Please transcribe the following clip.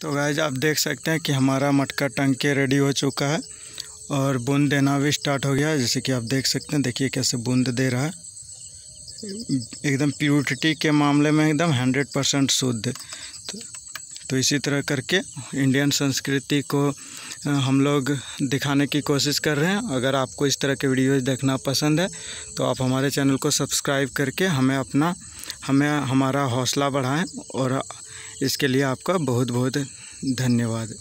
तो गाइज़ आप देख सकते हैं कि हमारा मटका टंके रेडी हो चुका है और बूंद देना भी स्टार्ट हो गया है। जैसे कि आप देख सकते हैं देखिए कैसे बूंद दे रहा है। एकदम प्योरिटी के मामले में एकदम हंड्रेड परसेंट शुद्ध। तो, तो इसी तरह करके इंडियन संस्कृति को हम लोग दिखाने की कोशिश कर रहे हैं। अगर आपको इस तरह के वीडियोज़ देखना पसंद है तो आप हमारे चैनल को सब्सक्राइब करके हमें अपना हमें हमारा हौसला बढ़ाएँ और इसके लिए आपका बहुत बहुत धन्यवाद।